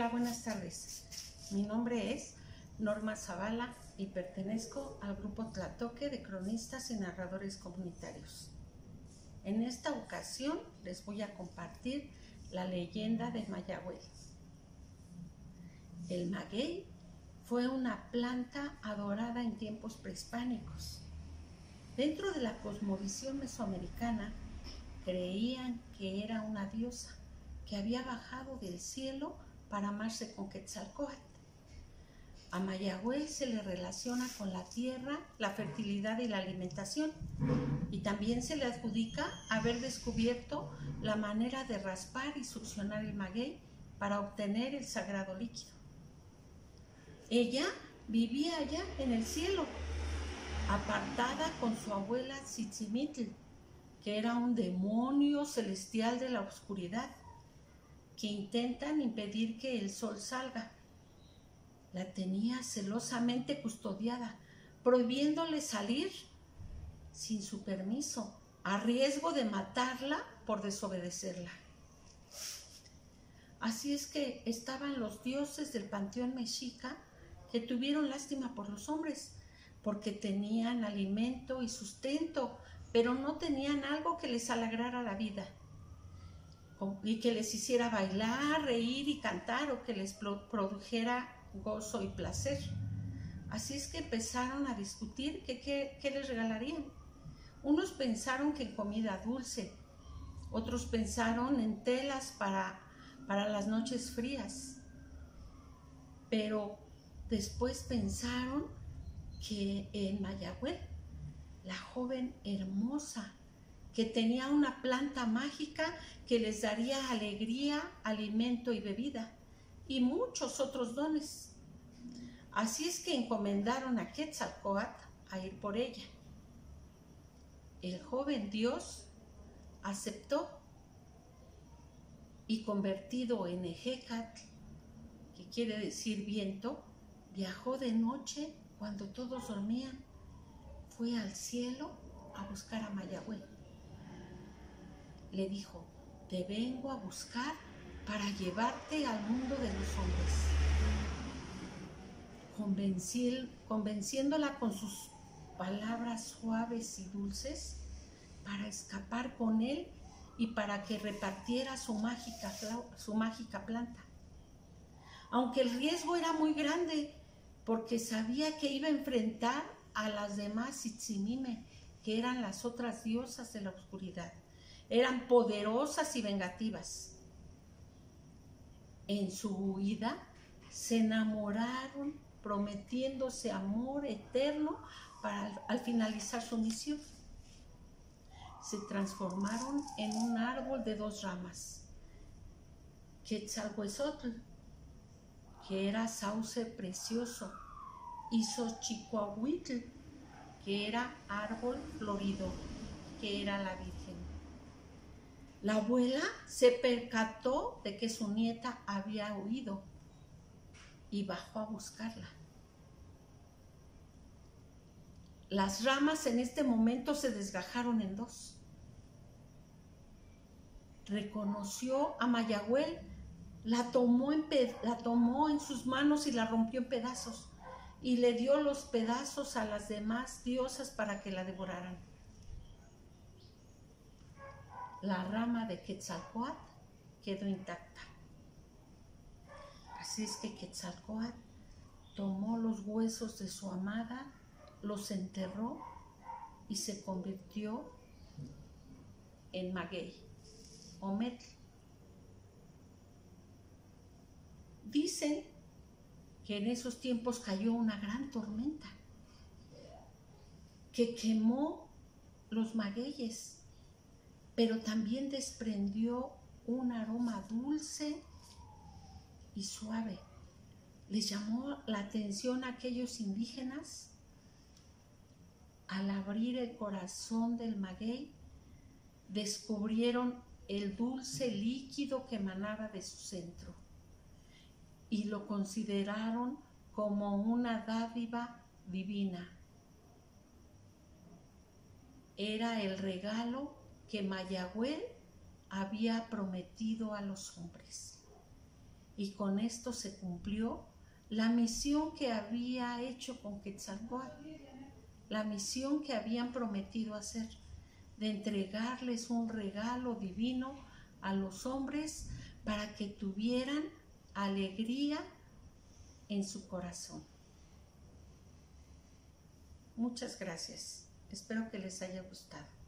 Hola, buenas tardes. Mi nombre es Norma Zavala y pertenezco al grupo Tlatoque de cronistas y narradores comunitarios. En esta ocasión les voy a compartir la leyenda de Mayagüel. El maguey fue una planta adorada en tiempos prehispánicos. Dentro de la cosmovisión mesoamericana, creían que era una diosa que había bajado del cielo para amarse con Quetzalcóatl. A Mayagüez se le relaciona con la tierra, la fertilidad y la alimentación. Y también se le adjudica haber descubierto la manera de raspar y succionar el maguey para obtener el sagrado líquido. Ella vivía allá en el cielo, apartada con su abuela Tzitzimitl, que era un demonio celestial de la oscuridad que intentan impedir que el sol salga. La tenía celosamente custodiada, prohibiéndole salir sin su permiso, a riesgo de matarla por desobedecerla. Así es que estaban los dioses del panteón mexica que tuvieron lástima por los hombres, porque tenían alimento y sustento, pero no tenían algo que les alegrara la vida y que les hiciera bailar, reír y cantar o que les produjera gozo y placer. Así es que empezaron a discutir qué les regalarían. Unos pensaron que en comida dulce, otros pensaron en telas para, para las noches frías, pero después pensaron que en Mayagüez, la joven hermosa que tenía una planta mágica que les daría alegría, alimento y bebida, y muchos otros dones. Así es que encomendaron a Quetzalcoatl a ir por ella. El joven Dios aceptó y convertido en Ejecatl, que quiere decir viento, viajó de noche cuando todos dormían, fue al cielo a buscar a Mayagüez le dijo, te vengo a buscar para llevarte al mundo de los hombres. convenciéndola con sus palabras suaves y dulces para escapar con él y para que repartiera su mágica, su mágica planta. Aunque el riesgo era muy grande, porque sabía que iba a enfrentar a las demás Itzimime, que eran las otras diosas de la oscuridad eran poderosas y vengativas. En su huida se enamoraron prometiéndose amor eterno para al finalizar su misión. Se transformaron en un árbol de dos ramas. Quetzalhuesotl, que era sauce precioso, y Xochicoahuitl, que era árbol florido, que era la Virgen. La abuela se percató de que su nieta había huido y bajó a buscarla. Las ramas en este momento se desgajaron en dos. Reconoció a Mayagüel, la tomó, en la tomó en sus manos y la rompió en pedazos y le dio los pedazos a las demás diosas para que la devoraran la rama de Quetzalcoatl quedó intacta. Así es que Quetzalcoatl tomó los huesos de su amada, los enterró y se convirtió en maguey o metl. Dicen que en esos tiempos cayó una gran tormenta que quemó los magueyes pero también desprendió un aroma dulce y suave. Les llamó la atención a aquellos indígenas al abrir el corazón del maguey, descubrieron el dulce líquido que emanaba de su centro y lo consideraron como una dádiva divina. Era el regalo que Mayagüel había prometido a los hombres. y con esto se cumplió la misión que había hecho con Quetzalcoatl, la misión que habían prometido hacer, de entregarles un regalo divino a los hombres para que tuvieran alegría en su corazón. Muchas gracias. Espero que les haya gustado.